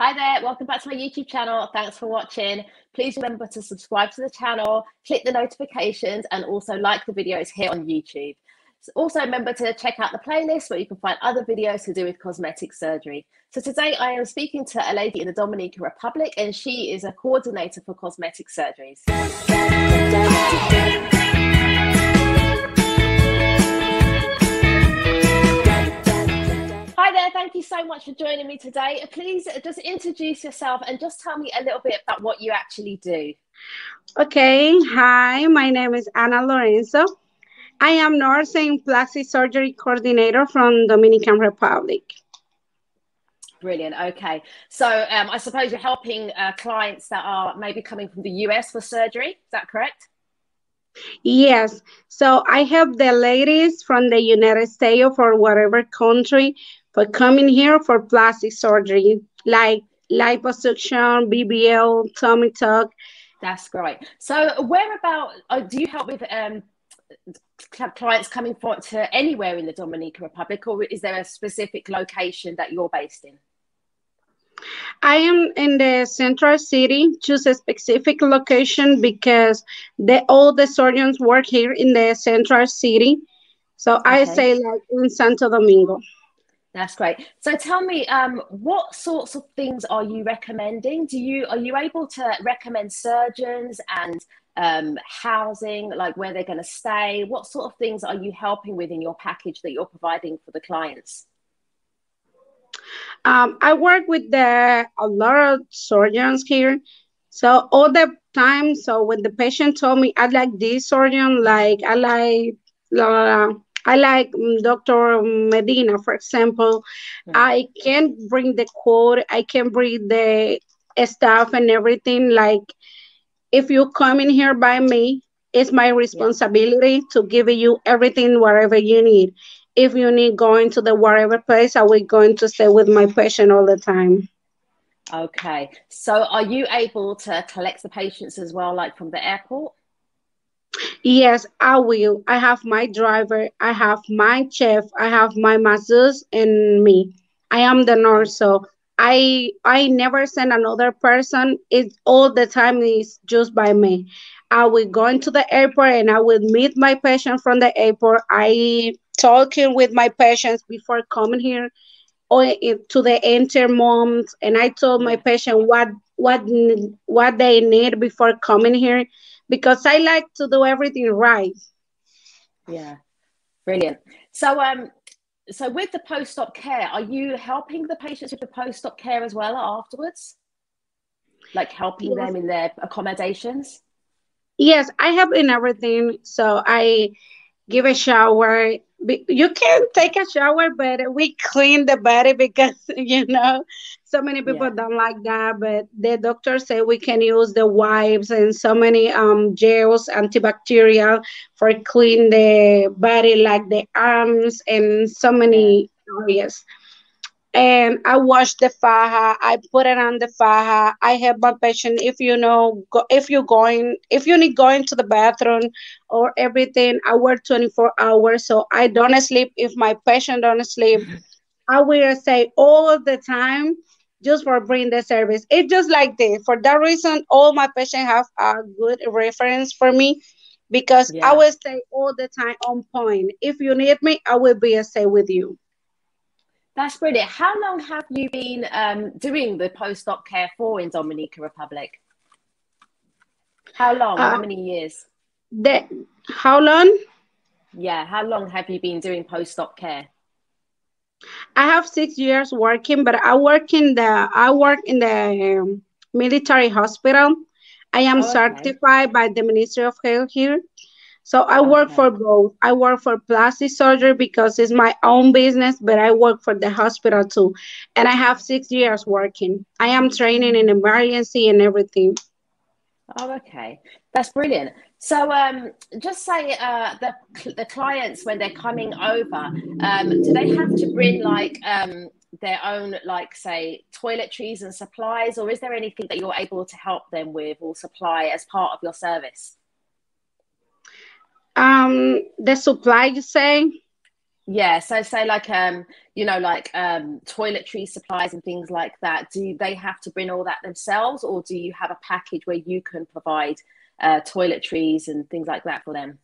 Hi there, welcome back to my YouTube channel. Thanks for watching. Please remember to subscribe to the channel, click the notifications, and also like the videos here on YouTube. Also, remember to check out the playlist where you can find other videos to do with cosmetic surgery. So today I am speaking to a lady in the Dominican Republic, and she is a coordinator for cosmetic surgeries. Thank you so much for joining me today. Please just introduce yourself and just tell me a little bit about what you actually do. Okay, hi, my name is Ana Lorenzo. I am nursing plastic surgery coordinator from Dominican Republic. Brilliant. Okay. So um, I suppose you're helping uh, clients that are maybe coming from the US for surgery. Is that correct? Yes. So I help the ladies from the United States or whatever country for coming here for plastic surgery, like liposuction, BBL, tummy tuck. That's great. So where about uh, do you help with um, clients coming from to anywhere in the Dominican Republic, or is there a specific location that you're based in? I am in the central city, choose a specific location because the all the surgeons work here in the central city. So okay. I say like in Santo Domingo. That's great. So tell me, um, what sorts of things are you recommending? Do you are you able to recommend surgeons and um, housing, like where they're going to stay? What sort of things are you helping with in your package that you're providing for the clients? Um, I work with the a lot of surgeons here. So all the time, so when the patient told me I like this surgeon, like I like la, la, la, I like um, Dr. Medina, for example. Mm-hmm. I can bring the quote, I can bring the stuff and everything. Like, if you come in here by me, it's my responsibility yeah. to give you everything, whatever you need. If you need going to the whatever place, I will going to stay with my patient all the time. Okay. So, are you able to collect the patients as well, like from the airport? Yes, I will. I have my driver, I have my chef, I have my masseuse and me. I am the nurse, so I I never send another person. It all the time is just by me. I will go into the airport and I will meet my patient from the airport. I talking with my patients before coming here or to the enter moms and I told my patient what what what they need before coming here because I like to do everything right. Yeah, brilliant. So, um, so with the post-op care, are you helping the patients with the post-op care as well afterwards? Like helping yes. them in their accommodations? Yes, I help in everything. So I give a shower, you can take a shower, but we clean the body because you know so many people yeah. don't like that. But the doctor say we can use the wipes and so many um gels, antibacterial for clean the body, like the arms and so many areas and I wash the faja. I put it on the faja. I have my patient. If you know, go, if you're going, if you need going to the bathroom or everything, I work 24 hours, so I don't sleep. If my patient don't sleep, I will say all the time just for bring the service. It's just like this. For that reason, all my patients have a good reference for me because yeah. I will stay all the time on point. If you need me, I will be a stay with you. That's brilliant. How long have you been um, doing the post-op care for in Dominica Republic? How long? Uh, how many years? The, how long? Yeah, how long have you been doing post-op care? I have six years working, but I work in the I work in the um, military hospital. I am oh, okay. certified by the Ministry of Health here. So I work for both. I work for plastic surgery because it's my own business, but I work for the hospital too. And I have six years working. I am training in emergency and everything. Oh, okay. That's brilliant. So, um, just say uh, the the clients when they're coming over, um, do they have to bring like um, their own, like say, toiletries and supplies, or is there anything that you're able to help them with or supply as part of your service? Um, the supply, you say? Yeah, so say like um, you know, like um toiletry supplies and things like that. Do they have to bring all that themselves, or do you have a package where you can provide uh, toiletries and things like that for them?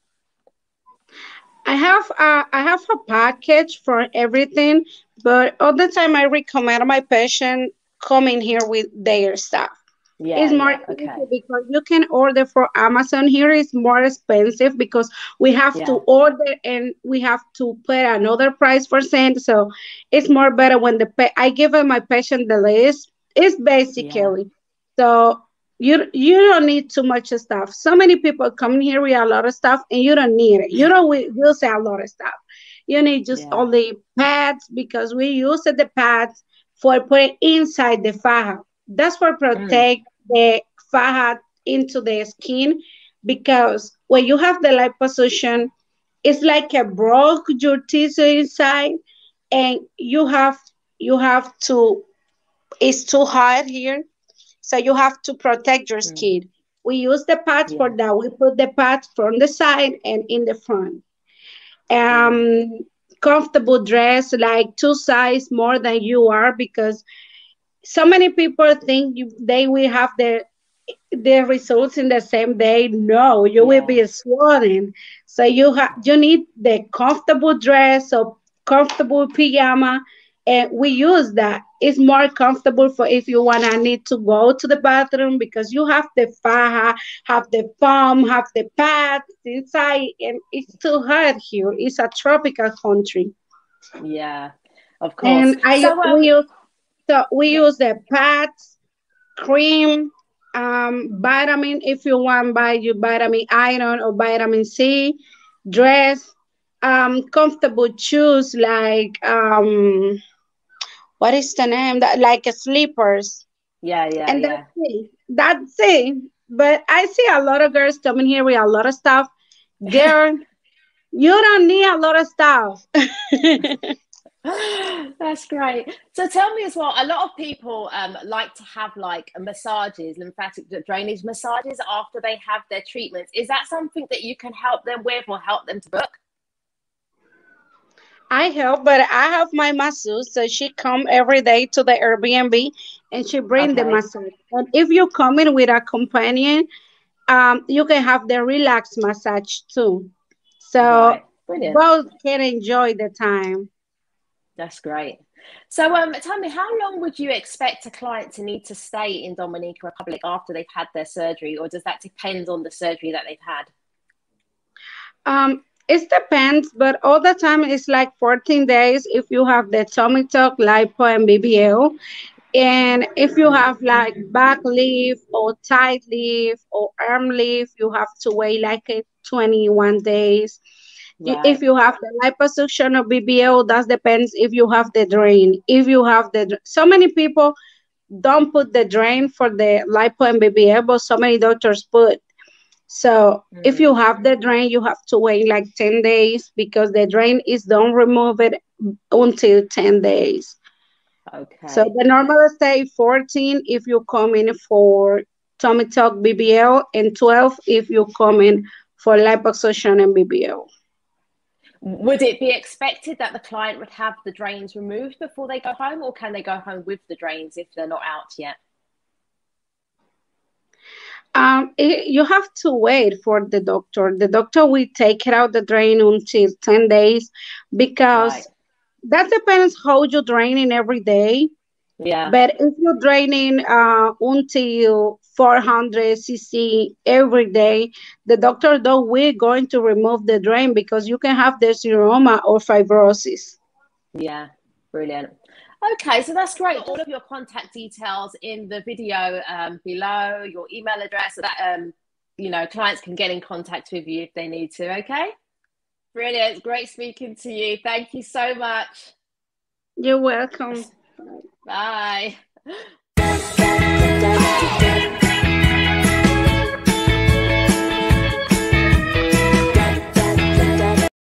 I have uh, I have a package for everything, but all the time I recommend my patient coming here with their stuff. Yeah, it's more yeah, okay. because you can order for Amazon. Here is more expensive because we have yeah. to order and we have to pay another price for send. So it's more better when the pay, I give my patient the list. It's basically so you you don't need too much stuff. So many people come here with a lot of stuff and you don't need it. You don't we will say a lot of stuff. You need just only pads because we use the pads for putting inside the faja. That's for mm. protect the fat into the skin because when you have the liposuction, it's like a broke your tissue inside, and you have you have to. It's too hot here, so you have to protect your mm. skin. We use the pads yeah. for that. We put the pads from the side and in the front. Um, comfortable dress, like two size more than you are, because so many people think you, they will have the the results in the same day. No, you yeah. will be swollen. So you have you need the comfortable dress or comfortable pajama, and we use that. It's more comfortable for if you wanna need to go to the bathroom because you have the faja, have the palm, have the pads inside, and it's too hot here. It's a tropical country. Yeah, of course. And I so, um, we use so we use the pads, cream, um, vitamin if you want buy you vitamin iron or vitamin C, dress, um, comfortable shoes like um, what is the name that like a slippers. Yeah, yeah, and yeah. that's it. That's it. But I see a lot of girls coming here with a lot of stuff. Girl, you don't need a lot of stuff. That's great. So tell me as well, a lot of people um, like to have like massages, lymphatic drainage massages after they have their treatments. Is that something that you can help them with or help them to book? I help, but I have my masseuse, so she come every day to the Airbnb and she bring okay. the massage. And if you come in with a companion, um, you can have the relax massage too. So right. both can enjoy the time. That's great. So, um, tell me, how long would you expect a client to need to stay in Dominican Republic after they've had their surgery, or does that depend on the surgery that they've had? Um, it depends, but all the time it's like 14 days if you have the tummy tuck, lipo, and BBL. And if you have like back lift or thigh lift or arm lift, you have to wait like 21 days. Right. If you have the liposuction or BBL, that depends if you have the drain. If you have the, so many people don't put the drain for the lipo and BBL, but so many doctors put. So mm-hmm. if you have the drain, you have to wait like 10 days because the drain is don't remove it until 10 days. Okay. So the normal stay 14 if you come in for tummy tuck BBL and 12 if you come in for liposuction and BBL. Would it be expected that the client would have the drains removed before they go home, or can they go home with the drains if they're not out yet? Um, it, you have to wait for the doctor. The doctor will take out the drain until 10 days because right. that depends how you're draining every day. Yeah. But if you're draining uh, until 400 cc every day, the doctor though we're going to remove the drain because you can have the seroma or fibrosis. Yeah, brilliant. Okay, so that's great. All of your contact details in the video um, below, your email address, so that um, you know clients can get in contact with you if they need to. Okay, brilliant. Great speaking to you. Thank you so much. You're welcome. Bye.